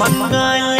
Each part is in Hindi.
मंगल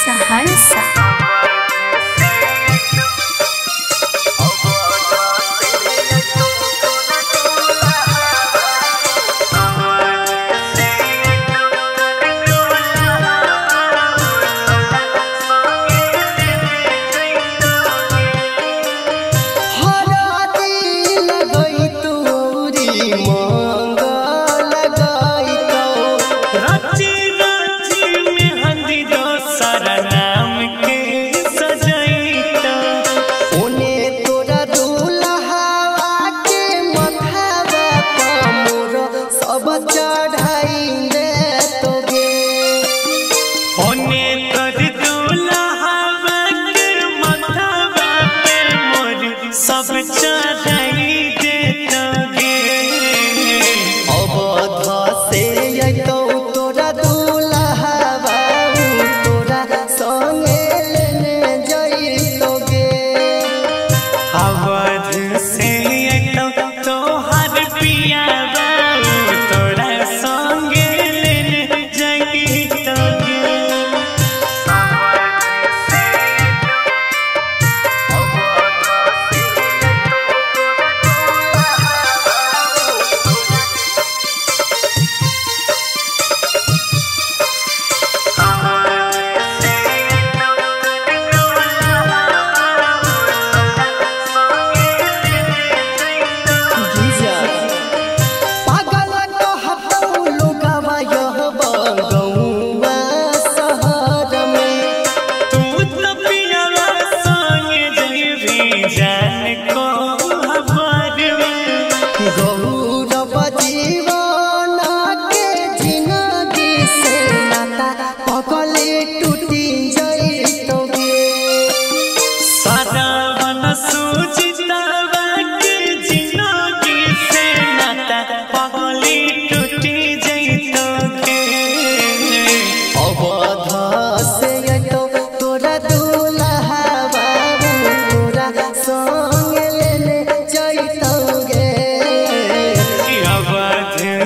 देतोगे अवध से